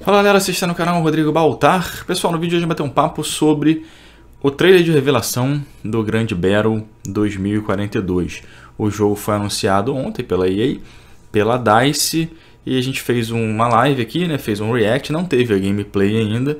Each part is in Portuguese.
Fala galera, você está no canal Rodrigo Baltar. Pessoal, no vídeo de hoje vai ter um papo sobre o trailer de revelação do Grande Battle 2042. O jogo foi anunciado ontem pela EA, pela DICE, e a gente fez uma live aqui, né? Fez um react, não teve a gameplay ainda,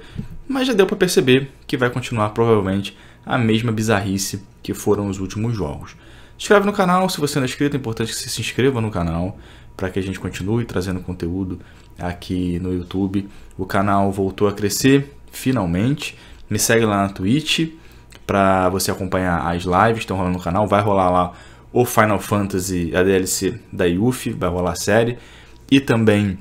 mas já deu para perceber que vai continuar provavelmente a mesma bizarrice que foram os últimos jogos. Se inscreve no canal, se você não é inscrito, é importante que você se inscreva no canal para que a gente continue trazendo conteúdo aqui no YouTube. O canal voltou a crescer, finalmente. Me segue lá na Twitch para você acompanhar as lives que estão rolando no canal. Vai rolar lá o Final Fantasy, a DLC da Yuffie, vai rolar a série. E também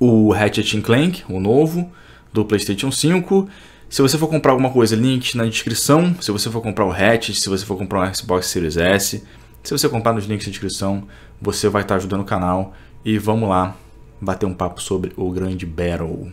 o Ratchet Clank, o novo, do PlayStation 5. Se você for comprar alguma coisa, link na descrição. Se você for comprar o Hatchet, se você for comprar um Xbox Series S, se você comprar nos links na descrição, você vai estar ajudando o canal. E vamos lá bater um papo sobre o grande Battle.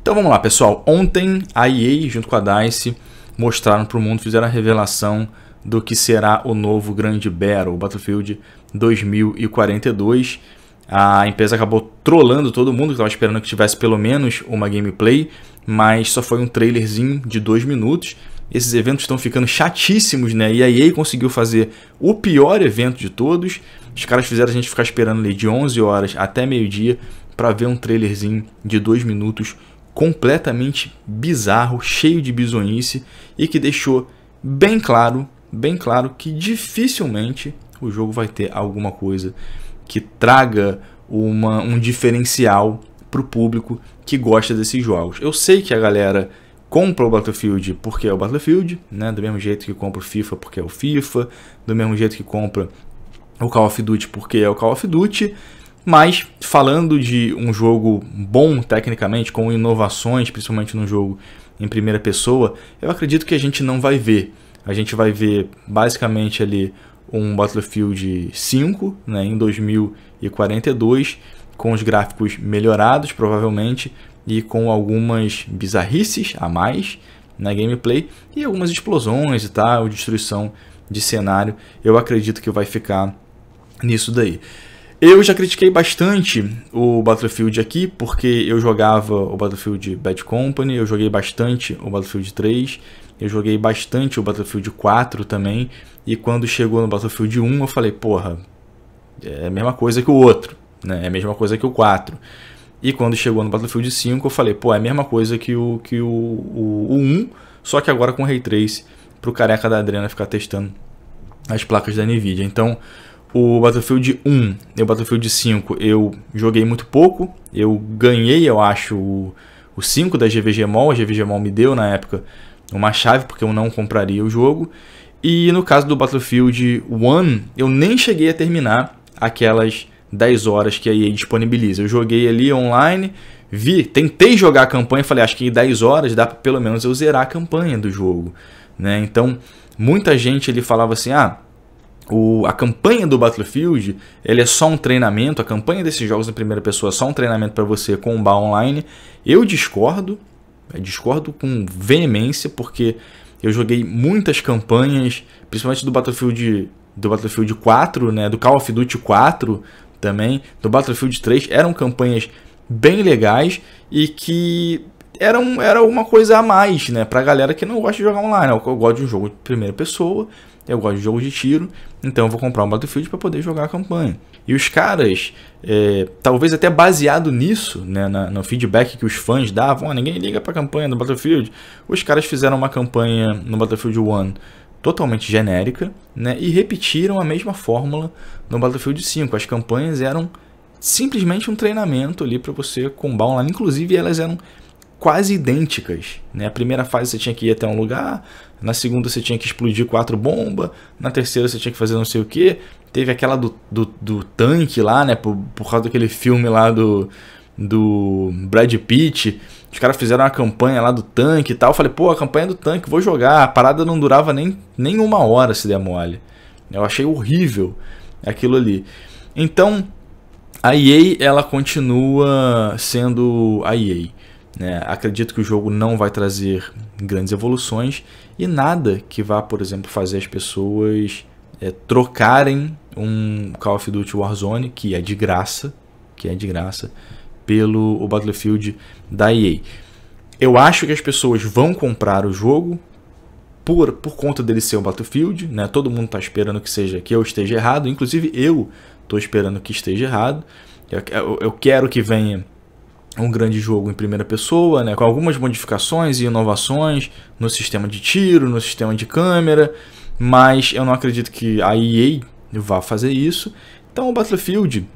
Então vamos lá, pessoal. Ontem a EA junto com a DICE mostraram para o mundo, fizeram a revelação do que será o novo grande Battle, Battlefield 2042. A empresa acabou trollando todo mundo que estava esperando que tivesse pelo menos uma gameplay, mas só foi um trailerzinho de dois minutos. Esses eventos estão ficando chatíssimos, né? E a EA conseguiu fazer o pior evento de todos. Os caras fizeram a gente ficar esperando ali de 11 horas até meio-dia para ver um trailerzinho de dois minutos completamente bizarro, cheio de bizonhice e que deixou bem claro, bem claro que dificilmente o jogo vai ter alguma coisa que traga uma, um diferencial para o público que gosta desses jogos. Eu sei que a galera compra o Battlefield porque é o Battlefield, né? do mesmo jeito que compra o FIFA porque é o FIFA, do mesmo jeito que compra o Call of Duty porque é o Call of Duty, mas falando de um jogo bom tecnicamente, com inovações, principalmente no jogo em primeira pessoa, eu acredito que a gente não vai ver. A gente vai ver basicamente ali um Battlefield 5 né, em 2042, com os gráficos melhorados provavelmente e com algumas bizarrices a mais na gameplay e algumas explosões e tal, destruição de cenário. Eu acredito que vai ficar nisso daí. Eu já critiquei bastante o Battlefield aqui, porque eu jogava o Battlefield Bad Company, eu joguei bastante o Battlefield 3, eu joguei bastante o Battlefield 4 também, e quando chegou no Battlefield 1 eu falei, porra, é a mesma coisa que o outro, né? é a mesma coisa que o 4. E quando chegou no Battlefield 5 eu falei, pô, é a mesma coisa que o, que o, o, o 1, só que agora com Ray Trace, pro careca da Adrena ficar testando as placas da Nvidia. Então, o Battlefield 1 e o Battlefield 5 eu joguei muito pouco. Eu ganhei, eu acho, o, o 5 da GVG Mall. A GVG Mall me deu na época uma chave porque eu não compraria o jogo. E no caso do Battlefield 1, eu nem cheguei a terminar aquelas 10 horas que a EA disponibiliza. Eu joguei ali online, vi, tentei jogar a campanha, falei, acho que em 10 horas dá para pelo menos eu zerar a campanha do jogo, né? Então, muita gente ele falava assim: "Ah, o, a campanha do Battlefield ele é só um treinamento, a campanha desses jogos em primeira pessoa é só um treinamento para você combar online. Eu discordo, eu discordo com veemência, porque eu joguei muitas campanhas, principalmente do Battlefield, do Battlefield 4, né, do Call of Duty 4 também, do Battlefield 3, eram campanhas bem legais e que eram era uma coisa a mais, né, pra galera que não gosta de jogar online. Eu gosto de um jogo de primeira pessoa, eu gosto de jogo de tiro, então eu vou comprar um Battlefield para poder jogar a campanha. E os caras, é, talvez até baseado nisso, né, na, no feedback que os fãs davam, oh, ninguém liga para a campanha do Battlefield, os caras fizeram uma campanha no Battlefield 1 totalmente genérica né, e repetiram a mesma fórmula no Battlefield 5. As campanhas eram simplesmente um treinamento ali para você combar online, inclusive elas eram quase idênticas. Né? A primeira fase você tinha que ir até um lugar, na segunda você tinha que explodir quatro bombas, na terceira você tinha que fazer não sei o que. Teve aquela do, do, do, tanque lá, né? Por, por causa daquele filme lá do, do Brad Pitt. Os caras fizeram uma campanha lá do tanque e tal. Eu falei, pô, a campanha do tanque, vou jogar. A parada não durava nem, nem uma hora se der mole. Eu achei horrível aquilo ali. Então, A EA ela continua sendo a EA. Né? Acredito que o jogo não vai trazer grandes evoluções e nada que vá, por exemplo, fazer as pessoas é, trocarem um Call of Duty Warzone, que é de graça, que é de graça, pelo o Battlefield da EA. Eu acho que as pessoas vão comprar o jogo por, por conta dele ser um Battlefield, né? Todo mundo está esperando que seja que eu esteja errado, inclusive eu estou esperando que esteja errado. Eu, eu, eu, quero que venha um grande jogo em primeira pessoa, né? Com algumas modificações e inovações no sistema de tiro, no sistema de câmera, mas eu não acredito que a EA vá fazer isso. Então o Battlefield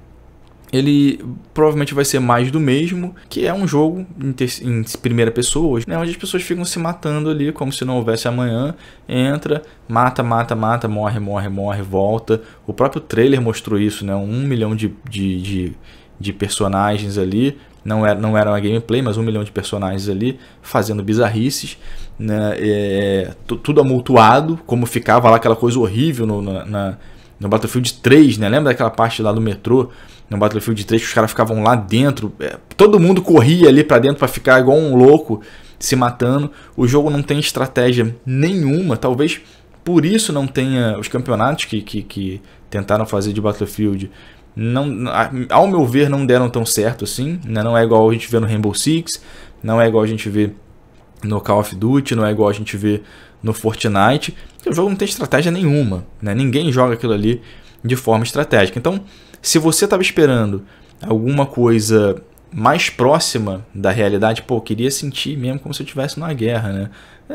ele provavelmente vai ser mais do mesmo, que é um jogo em, em primeira pessoa, né, onde as pessoas ficam se matando ali como se não houvesse amanhã. Entra, mata, mata, mata, morre, morre, morre, volta. O próprio trailer mostrou isso, né? Um milhão de, de, de, de personagens ali. Não era, não era uma gameplay, mas um milhão de personagens ali fazendo bizarrices. Né? É, tudo amultuado, como ficava lá aquela coisa horrível no, na, no Battlefield 3, né? Lembra daquela parte lá do metrô? no Battlefield 3 que os caras ficavam lá dentro, é, todo mundo corria ali para dentro para ficar igual um louco se matando. O jogo não tem estratégia nenhuma, talvez por isso não tenha os campeonatos que, que, que tentaram fazer de Battlefield. Não, ao meu ver, não deram tão certo assim. Né? Não é igual a gente vê no Rainbow Six, não é igual a gente vê no Call of Duty, não é igual a gente vê no Fortnite. O jogo não tem estratégia nenhuma. Né? Ninguém joga aquilo ali de forma estratégica. Então, se você estava esperando alguma coisa mais próxima da realidade, pô, eu queria sentir mesmo como se eu estivesse numa guerra, né?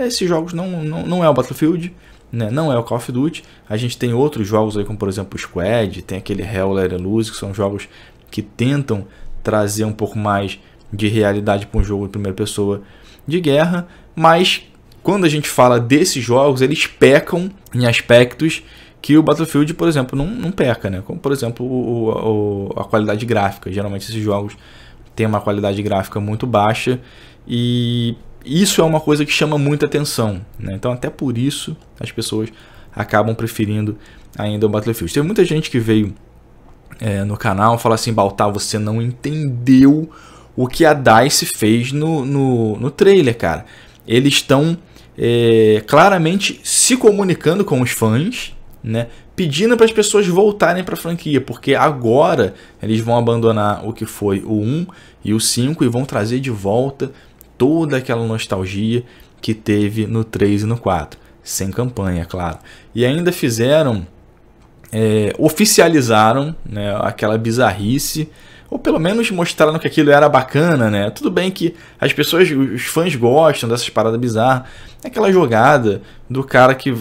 Esses jogos não, não, não é o Battlefield, né? não é o Call of Duty. A gente tem outros jogos aí, como por exemplo o Squad, tem aquele Hell Let Loose, que são jogos que tentam trazer um pouco mais de realidade para um jogo de primeira pessoa de guerra, mas quando a gente fala desses jogos, eles pecam em aspectos que o Battlefield, por exemplo, não, não peca, né? Como, por exemplo, o, o, a qualidade gráfica. Geralmente esses jogos têm uma qualidade gráfica muito baixa e isso é uma coisa que chama muita atenção, né? Então, até por isso, as pessoas acabam preferindo ainda o Battlefield. Tem muita gente que veio é, no canal falar assim, Baltar, você não entendeu o que a DICE fez no, no, no trailer, cara. Eles estão é, claramente se comunicando com os fãs, né, pedindo para as pessoas voltarem para a franquia, porque agora eles vão abandonar o que foi o 1 e o 5 e vão trazer de volta toda aquela nostalgia que teve no 3 e no 4, sem campanha, claro. E ainda fizeram, é, oficializaram né, aquela bizarrice ou pelo menos mostraram que aquilo era bacana, né? Tudo bem que as pessoas, os fãs gostam dessas paradas bizarras. É aquela jogada do cara que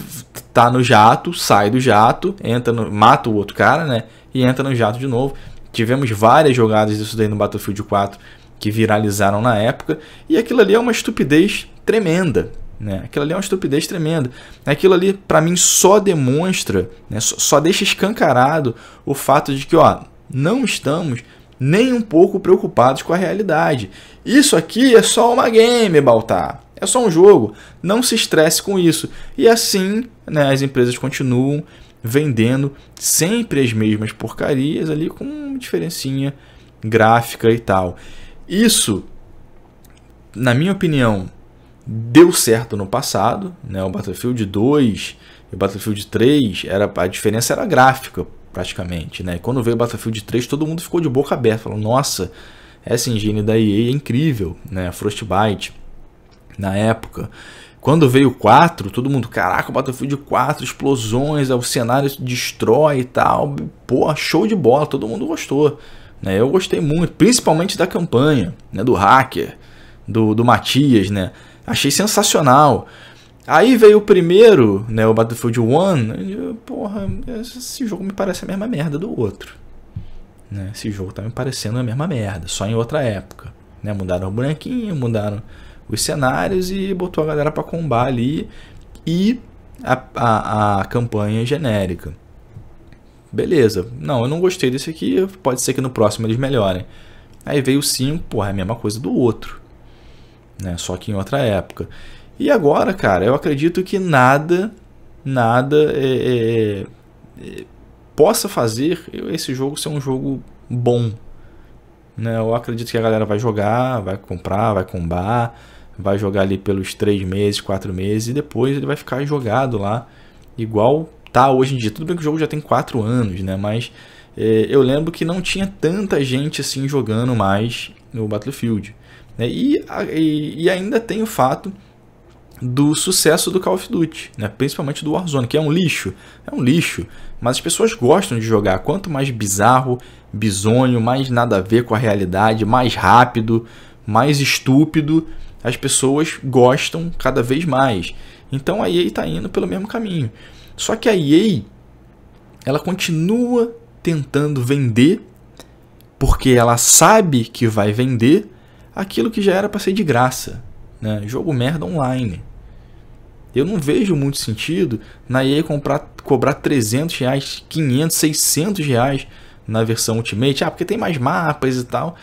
tá no jato, sai do jato, entra no, mata o outro cara, né? E entra no jato de novo. Tivemos várias jogadas disso daí no Battlefield 4 que viralizaram na época, e aquilo ali é uma estupidez tremenda, né? Aquilo ali é uma estupidez tremenda. Aquilo ali, para mim, só demonstra, né? só, só deixa escancarado o fato de que, ó, não estamos nem um pouco preocupados com a realidade. Isso aqui é só uma game, Baltar. É só um jogo. Não se estresse com isso. E assim, né, as empresas continuam vendendo sempre as mesmas porcarias ali com diferencinha gráfica e tal. Isso, na minha opinião, deu certo no passado, né? O Battlefield 2 e o Battlefield 3 era a diferença era gráfica, praticamente, né? quando veio o Battlefield 3, todo mundo ficou de boca aberta, falou: "Nossa, essa engine da EA é incrível", né? Frostbite na época. Quando veio o 4, todo mundo, caraca, o Battlefield 4, explosões, o cenário destrói e tal. Pô, show de bola, todo mundo gostou. Né? Eu gostei muito, principalmente da campanha, né? do hacker, do, do Matias, né? Achei sensacional. Aí veio o primeiro, né, o Battlefield 1, e, porra, esse jogo me parece a mesma merda do outro. Né? Esse jogo tá me parecendo a mesma merda, só em outra época. Né? Mudaram o bonequinho, mudaram os cenários e botou a galera para combar ali e a, a, a campanha genérica. Beleza, não, eu não gostei desse aqui, pode ser que no próximo eles melhorem. Aí veio o 5, porra, é a mesma coisa do outro. Né? Só que em outra época. E agora, cara, eu acredito que nada, nada é, é, é, possa fazer esse jogo ser um jogo bom, Né? Eu acredito que a galera vai jogar, vai comprar, vai combar, vai jogar ali pelos 3 meses, 4 meses e depois ele vai ficar jogado lá, igual tá hoje em dia. Tudo bem que o jogo já tem 4 anos, né? Mas é, eu lembro que não tinha tanta gente assim jogando mais no Battlefield. Né? E, e, e ainda tem o fato do sucesso do Call of Duty, né? principalmente do Warzone, que é um lixo. É um lixo, mas as pessoas gostam de jogar. Quanto mais bizarro, bizonho, mais nada a ver com a realidade, mais rápido, mais estúpido, as pessoas gostam cada vez mais. Então a EA está indo pelo mesmo caminho. Só que a EA ela continua tentando vender porque ela sabe que vai vender aquilo que já era para ser de graça, né? Jogo merda online. Eu não vejo muito sentido na EA comprar, cobrar 300 reais, 500, 600 reais na versão Ultimate. Ah, porque tem mais mapas e tal.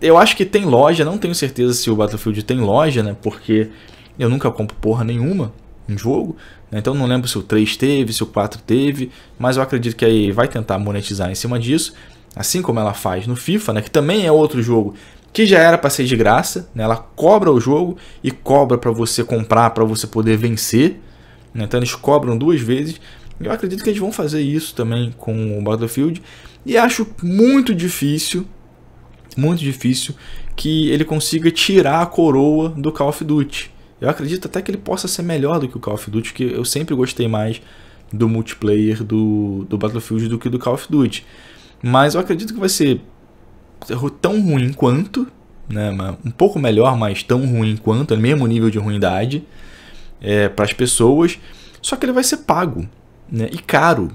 Eu acho que tem loja, não tenho certeza se o Battlefield tem loja, né? Porque eu nunca compro porra nenhuma em jogo. Né? Então não lembro se o 3 teve, se o 4 teve. Mas eu acredito que aí vai tentar monetizar em cima disso. Assim como ela faz no FIFA, né? Que também é outro jogo que já era para ser de graça, né? ela cobra o jogo e cobra para você comprar, para você poder vencer. Né? Então eles cobram duas vezes. Eu acredito que eles vão fazer isso também com o Battlefield e acho muito difícil, muito difícil que ele consiga tirar a coroa do Call of Duty. Eu acredito até que ele possa ser melhor do que o Call of Duty, porque eu sempre gostei mais do multiplayer do, do Battlefield do que do Call of Duty. Mas eu acredito que vai ser tão ruim quanto, né, um pouco melhor, mas tão ruim quanto, no mesmo nível de ruindade é, para as pessoas, só que ele vai ser pago né, e caro.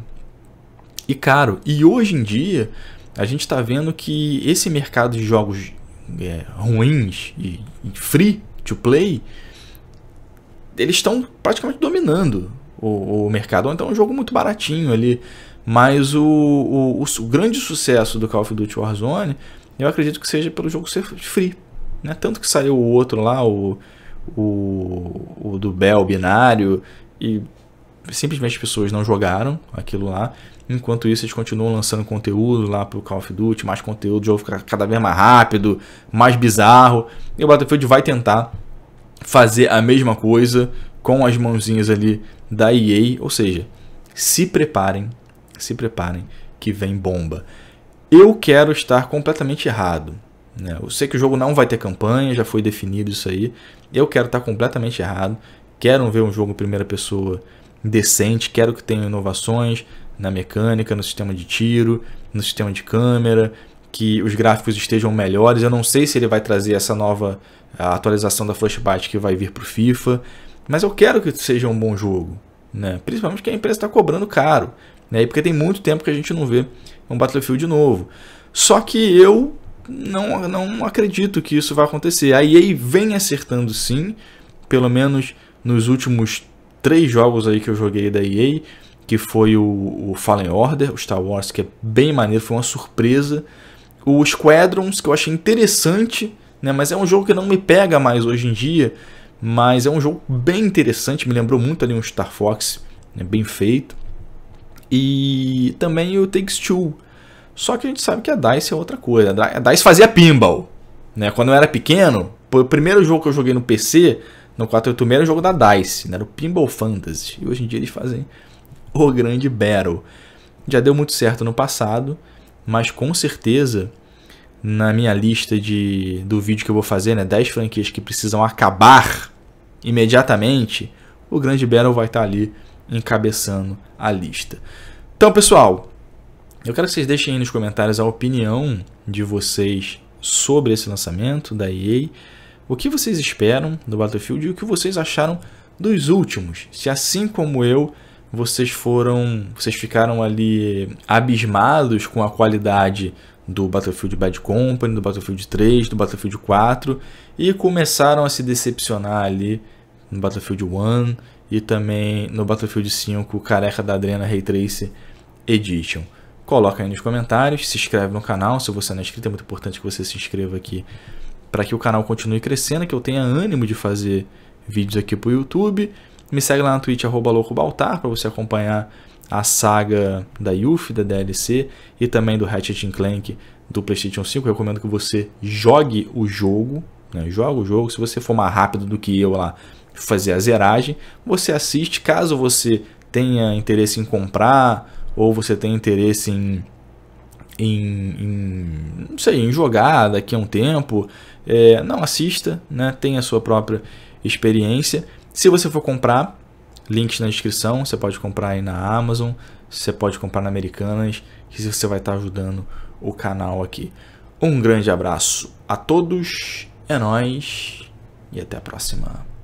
E caro. E hoje em dia, a gente está vendo que esse mercado de jogos é, ruins e free to play, eles estão praticamente dominando o, o mercado. Então é um jogo muito baratinho ali. Mas o, o, o, grande sucesso do Call of Duty Warzone, eu acredito que seja pelo jogo ser free. Né? Tanto que saiu o outro lá, o, o, o do Bell binário, e simplesmente as pessoas não jogaram aquilo lá. Enquanto isso, eles continuam lançando conteúdo lá pro Call of Duty, mais conteúdo, o jogo fica cada vez mais rápido, mais bizarro. E o Battlefield vai tentar fazer a mesma coisa com as mãozinhas ali da EA, ou seja, se preparem se preparem que vem bomba. Eu quero estar completamente errado. Né? Eu sei que o jogo não vai ter campanha, já foi definido isso aí. Eu quero estar completamente errado. Quero ver um jogo em primeira pessoa decente, quero que tenha inovações na mecânica, no sistema de tiro, no sistema de câmera, que os gráficos estejam melhores. Eu não sei se ele vai trazer essa nova atualização da Flashbyte que vai vir para o FIFA, mas eu quero que seja um bom jogo, né? Principalmente porque a empresa está cobrando caro. Né? Porque tem muito tempo que a gente não vê um Battlefield novo. Só que eu não, não acredito que isso vai acontecer. A EA vem acertando sim, pelo menos nos últimos três jogos aí que eu joguei da EA, que foi o, o Fallen Order, o Star Wars, que é bem maneiro, foi uma surpresa. O Squadrons, que eu achei interessante, né? mas é um jogo que não me pega mais hoje em dia, mas é um jogo bem interessante, me lembrou muito ali um Star Fox, né? bem feito. E também o Takes Two. Só que a gente sabe que a DICE é outra coisa. A DICE fazia pinball. Né? Quando eu era pequeno, o primeiro jogo que eu joguei no PC, no 486, era o jogo da DICE. Né? Era o Pinball Fantasy. E hoje em dia eles fazem o grande Battle. Já deu muito certo no passado, mas com certeza na minha lista de, do vídeo que eu vou fazer, né, 10 franquias que precisam acabar imediatamente, o grande Battle vai estar ali encabeçando a lista. Então, pessoal, eu quero que vocês deixem aí nos comentários a opinião de vocês sobre esse lançamento da EA, o que vocês esperam do Battlefield e o que vocês acharam dos últimos. Se assim como eu, vocês foram, vocês ficaram ali abismados com a qualidade do Battlefield Bad Company, do Battlefield 3, do Battlefield 4 e começaram a se decepcionar ali no Battlefield 1 e também no Battlefield 5 Careca da Adrena Ray Trace Edition. Coloca aí nos comentários, se inscreve no canal, se você não é inscrito é muito importante que você se inscreva aqui para que o canal continue crescendo, que eu tenha ânimo de fazer vídeos aqui para o YouTube. Me segue lá na Twitch, arroba loucobaltar, para você acompanhar a saga da Yuffie, da DLC, e também do Ratchet Clank do PlayStation 5. Eu recomendo que você jogue o jogo, né? joga o jogo. Se você for mais rápido do que eu lá fazer a zeragem, você assiste. Caso você tenha interesse em comprar ou você tenha interesse em, em, em não sei, em jogar daqui a um tempo, é, não assista, né? Tenha a sua própria experiência. Se você for comprar, links na descrição. Você pode comprar aí na Amazon, você pode comprar na Americanas, que você vai estar ajudando o canal aqui. Um grande abraço a todos, é nóis e até a próxima.